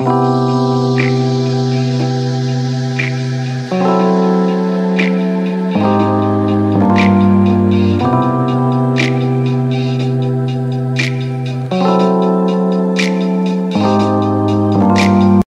Oh.